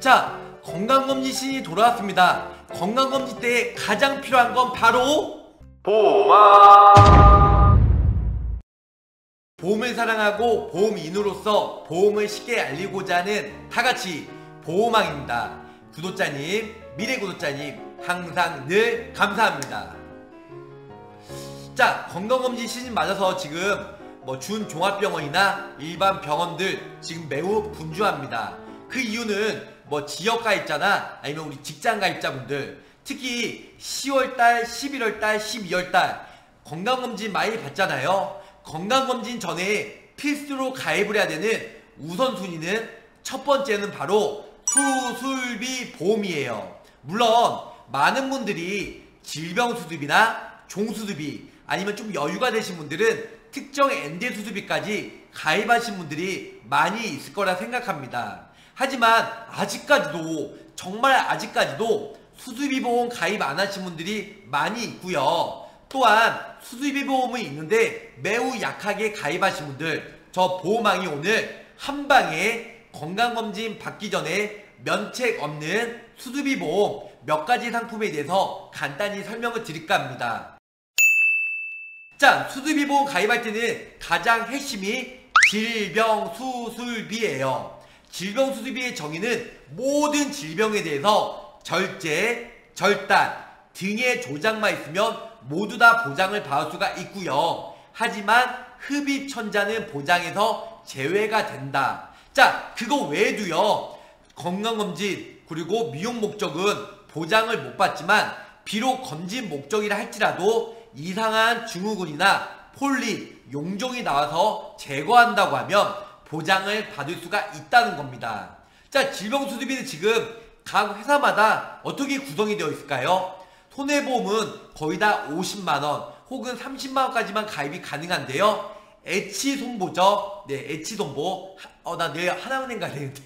자, 건강검진 시즌이 돌아왔습니다. 건강검진 때 가장 필요한 건 바로 보마 보험을 사랑하고 보험인으로서 보험을 쉽게 알리고자 하는 다같이 보호망입니다. 구독자님, 미래 구독자님, 항상 늘 감사합니다. 자, 건강검진 시즌 맞아서 지금 뭐 준종합병원이나 일반 병원들 지금 매우 분주합니다. 그 이유는 뭐 지역가입자나 아니면 우리 직장가입자분들 특히 10월달, 11월달, 12월달 건강검진 많이 받잖아요. 건강검진 전에 필수로 가입을 해야 되는 우선순위는 첫 번째는 바로 수술비 보험이에요. 물론 많은 분들이 질병수술비나 종수술비 아니면 좀 여유가 되신 분들은 특정 N대 수술비까지 가입하신 분들이 많이 있을 거라 생각합니다. 하지만 아직까지도 정말 아직까지도 수술비 보험 가입 안 하신 분들이 많이 있고요. 또한 수술비 보험은 있는데 매우 약하게 가입하신 분들 저 보호망이 오늘 한 방에 건강검진 받기 전에 면책 없는 수술비 보험 몇 가지 상품에 대해서 간단히 설명을 드릴까 합니다. 자, 수술비 보험 가입할 때는 가장 핵심이 질병 수술비예요. 질병 수술비의 정의는 모든 질병에 대해서 절제, 절단 등의 조장만 있으면 모두 다 보장을 받을 수가 있고요. 하지만 흡입천자는 보장에서 제외가 된다. 자, 그거 외에도요. 건강검진 그리고 미용 목적은 보장을 못 받지만 비록 검진 목적이라 할지라도 이상한 증후군이나 폴립, 용종이 나와서 제거한다고 하면 보장을 받을 수가 있다는 겁니다. 자, 질병수술비는 지금 각 회사마다 어떻게 구성이 되어 있을까요? 손해보험은 거의 다 50만원 혹은 30만원까지만 가입이 가능한데요. 애치손보죠. 네, 애치손보. 어, 나 내일 하나은행 가야 되는데.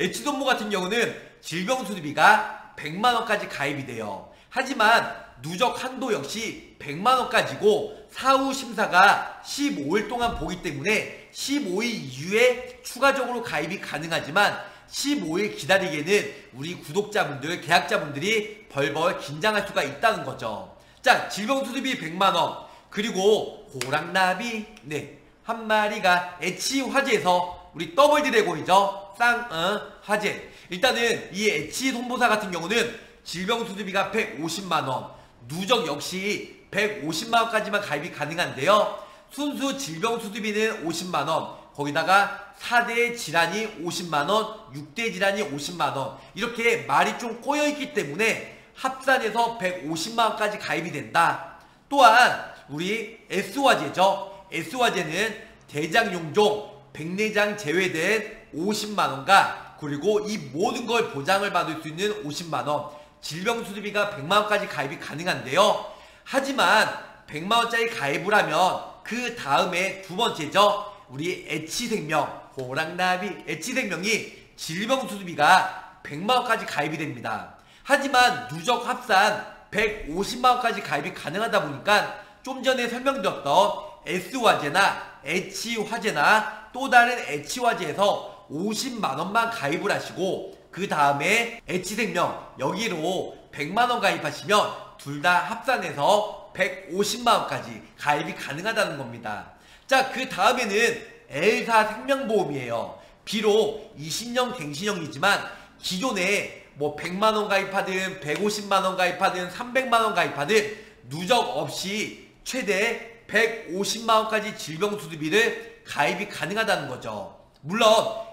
애치손보 같은 경우는 질병수술비가 100만원까지 가입이 돼요. 하지만 누적 한도 역시 100만원까지고 사후 심사가 15일 동안 보기 때문에 15일 이후에 추가적으로 가입이 가능하지만 15일 기다리기에는 우리 구독자분들, 계약자분들이 벌벌 긴장할 수가 있다는 거죠. 자, 질병수술비 100만원, 그리고 호랑나비, 네, 한 마리가 H 화재에서 우리 double dragon이죠. 쌍, 어, 화재. 일단은 이 H 손보사 같은 경우는 질병수술비가 150만원, 누적 역시 150만원까지만 가입이 가능한데요. 순수 질병수술비는 50만원, 거기다가 4대 질환이 50만원, 6대 질환이 50만원 이렇게 말이 좀 꼬여있기 때문에 합산해서 150만원까지 가입이 된다. 또한 우리 S화제죠. S화제는 대장 용종, 백내장 제외된 50만원과 그리고 이 모든 걸 보장을 받을 수 있는 50만원 질병수술비가 100만원까지 가입이 가능한데요. 하지만 100만원짜리 가입을 하면 그 다음에 두 번째죠. 우리 H생명, 호랑나비, H생명이 질병수술비가 100만원까지 가입이 됩니다. 하지만 누적 합산 150만원까지 가입이 가능하다 보니까 좀 전에 설명드렸던 S화재나 H화재나 또 다른 H화재에서 50만원만 가입을 하시고 그 다음에 H생명 여기로 100만원 가입하시면 둘 다 합산해서 150만원까지 가입이 가능하다는 겁니다. 자, 그 다음에는 L사 생명보험이에요. 비록 20년 갱신형이지만 기존에 뭐 100만원 가입하든 150만원 가입하든 300만원 가입하든 누적 없이 최대 150만원까지 질병수술비를 가입이 가능하다는 거죠. 물론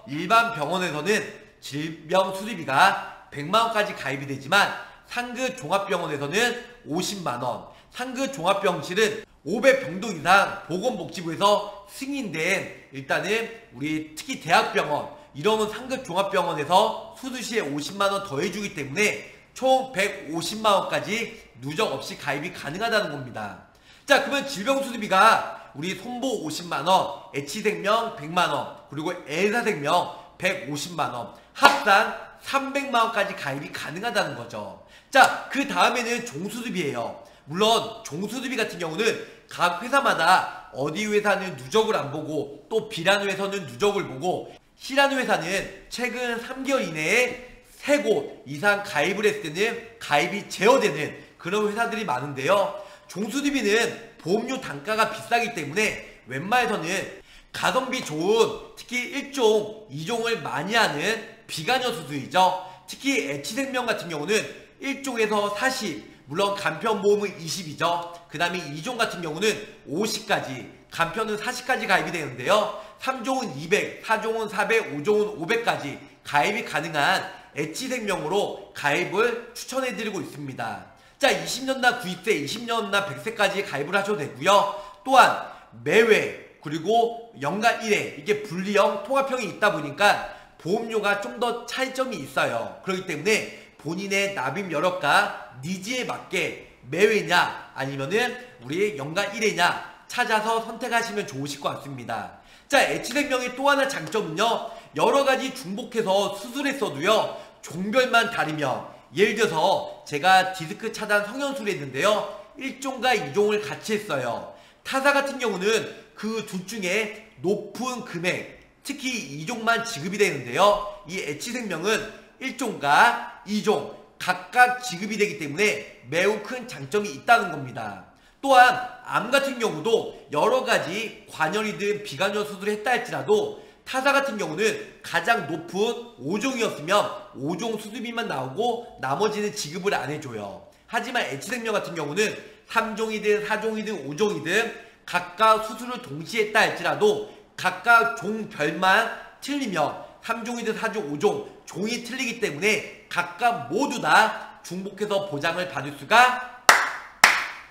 일반 병원에서는 질병수술비가 100만원까지 가입이 되지만 상급 종합병원에서는 50만원 상급 종합병실은 500병동 이상 보건복지부에서 승인된 일단은 우리 특히 대학병원 이런 상급 종합병원에서 수술시에 50만원 더 해주기 때문에 총 150만원까지 누적 없이 가입이 가능하다는 겁니다. 자 그러면 질병수술비가 우리 손보 50만원, H생명 100만원, 그리고 L사생명 150만원, 합산 300만원까지 가입이 가능하다는 거죠. 자, 그 다음에는 종수습이에요. 물론 종수습이 같은 경우는 각 회사마다 어디 회사는 누적을 안 보고 또 B라는 회사는 누적을 보고 C라는 회사는 최근 3개월 이내에 세곳 이상 가입을 했을 때는 가입이 제어되는 그런 회사들이 많은데요. 종수DB는 보험료 단가가 비싸기 때문에 웬만해서는 가성비 좋은 특히 1종, 2종을 많이 하는 비관여 수수이죠. 특히 H생명 같은 경우는 1종에서 40, 물론 간편 보험은 20이죠. 그 다음에 2종 같은 경우는 50까지, 간편은 40까지 가입이 되는데요. 3종은 200, 4종은 400, 5종은 500까지 가입이 가능한 H생명으로 가입을 추천해드리고 있습니다. 자, 20년나 90세, 20년나 100세까지 가입을 하셔도 되고요. 또한 매회 그리고 연간 1회 이게 분리형, 통합형이 있다 보니까 보험료가 좀 더 차이점이 있어요. 그렇기 때문에 본인의 납입 여력과 니즈에 맞게 매회냐 아니면은 우리 연간 1회냐 찾아서 선택하시면 좋으실 것 같습니다. 자, H생명의 또 하나 장점은요. 여러 가지 중복해서 수술했어도요. 종별만 다르며 예를 들어서 제가 디스크 차단 성형술을 했는데요. 1종과 2종을 같이 했어요. 타사 같은 경우는 그 둘 중에 높은 금액, 특히 2종만 지급이 되는데요. 이 H생명은 1종과 2종 각각 지급이 되기 때문에 매우 큰 장점이 있다는 겁니다. 또한 암 같은 경우도 여러 가지 관열이든 비관열 수술을 했다 할지라도 타사 같은 경우는 가장 높은 5종이었으면 5종 수술비만 나오고 나머지는 지급을 안 해줘요. 하지만 H생명 같은 경우는 3종이든 4종이든 5종이든 각각 수술을 동시에 했다 할지라도 각각 종별만 틀리며 3종이든 4종, 5종 종이 틀리기 때문에 각각 모두 다 중복해서 보장을 받을 수가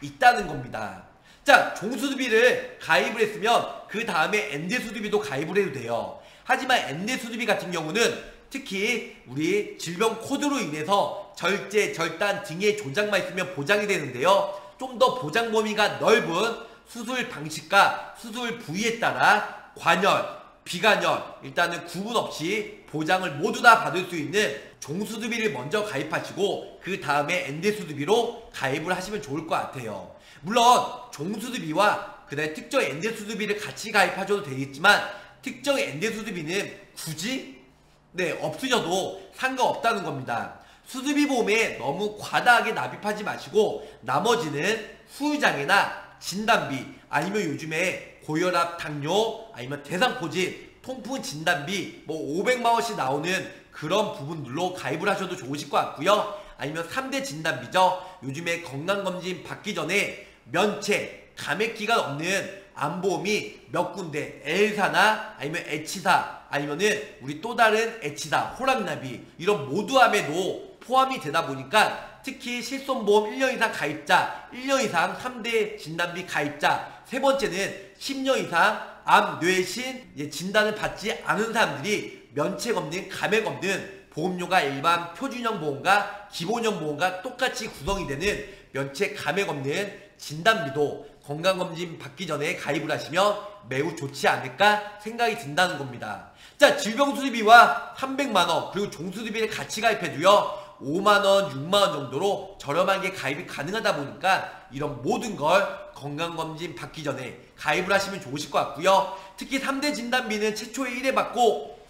있다는 겁니다. 자, 종수수비를 가입을 했으면 그 다음에 엔데수수비도 가입을 해도 돼요. 하지만 엔데수수비 같은 경우는 특히 우리 질병 코드로 인해서 절제, 절단 등의 조작만 있으면 보장이 되는데요. 좀 더 보장 범위가 넓은 수술 방식과 수술 부위에 따라 관열, 비관열 일단은 구분 없이 보장을 모두 다 받을 수 있는 종수두비를 먼저 가입하시고 그 다음에 엔데수두비로 가입을 하시면 좋을 것 같아요. 물론 종수두비와 그다음에 특정 엔데수두비를 같이 가입하셔도 되겠지만 특정 엔데수두비는 굳이 네 없으셔도 상관없다는 겁니다. 수두비 보험에 너무 과다하게 납입하지 마시고 나머지는 후유장애나 진단비 아니면 요즘에 고혈압, 당뇨 아니면 대상포진, 통풍 진단비 뭐 500만 원씩 나오는 그런 부분들로 가입을 하셔도 좋으실 것 같고요. 아니면 3대 진단비죠. 요즘에 건강검진 받기 전에 면책, 감액 기간 없는 암보험이 몇 군데 L사나 아니면 H사 아니면은 우리 또 다른 H사, 호랑나비 이런 모두암에도 포함이 되다 보니까 특히 실손보험 1년 이상 가입자, 1년 이상 3대 진단비 가입자, 세 번째는 10년 이상 암, 뇌신 진단을 받지 않은 사람들이 면책 없는 감액 없는 보험료가 일반 표준형 보험과 기본형 보험과 똑같이 구성이 되는 면책 감액 없는 진단비도 건강검진 받기 전에 가입을 하시면 매우 좋지 않을까 생각이 든다는 겁니다. 자, 질병수리비와 300만원, 그리고 종수리비를 같이 가입해도요, 5만원, 6만원 정도로 저렴하게 가입이 가능하다 보니까 이런 모든 걸 건강검진 받기 전에 가입을 하시면 좋으실 것 같고요. 특히 3대 진단비는 최초에 1회 받고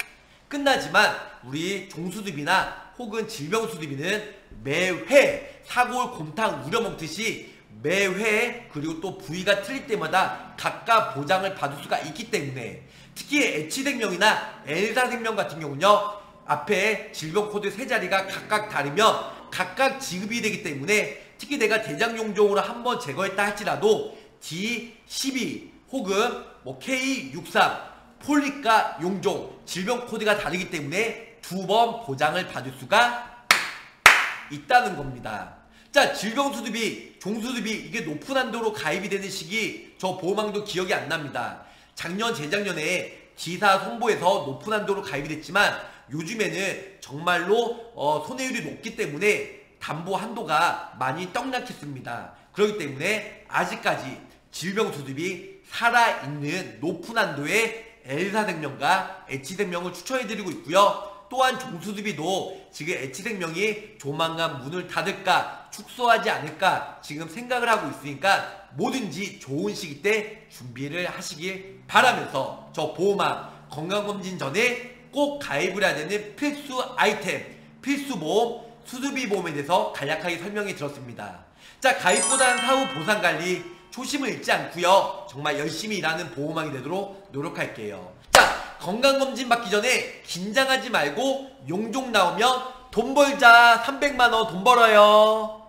끝나지만 우리 종수두비나 혹은 질병수두비는 매회 사골 곰탕 우려 먹듯이 매회 그리고 또 부위가 틀릴 때마다 각각 보장을 받을 수가 있기 때문에 특히 H생명이나 L사생명 같은 경우는요 앞에 질병 코드 세 자리가 각각 다르면 각각 지급이 되기 때문에 특히 내가 대장 용종으로 한 번 제거했다 할지라도 D12 혹은 뭐 K63 폴립과 용종 질병 코드가 다르기 때문에 두 번 보장을 받을 수가 있다는 겁니다. 자 질병수술비 종수술비 이게 높은 한도로 가입이 되는 시기 저 보험왕도 기억이 안 납니다. 작년 재작년에 기사 송보에서 높은 한도로 가입이 됐지만 요즘에는 정말로 어, 손해율이 높기 때문에 담보 한도가 많이 떡락했습니다. 그렇기 때문에 아직까지 질병 수습이 살아있는 높은 한도의 L사생명과 H생명을 추천해드리고 있고요. 또한 종수습이도 지금 H생명이 조만간 문을 닫을까 축소하지 않을까 지금 생각을 하고 있으니까 뭐든지 좋은 시기 때 준비를 하시길 바라면서 저 보험왕 건강검진 전에 꼭 가입을 해야 되는 필수 아이템 필수 보험, 수수비 보험에 대해서 간략하게 설명해 드렸습니다. 자, 가입보다는 사후 보상 관리 초심을 잃지 않고요. 정말 열심히 일하는 보험왕이 되도록 노력할게요. 자, 건강검진 받기 전에 긴장하지 말고 용종 나오면 돈 벌자 300만원 돈 벌어요.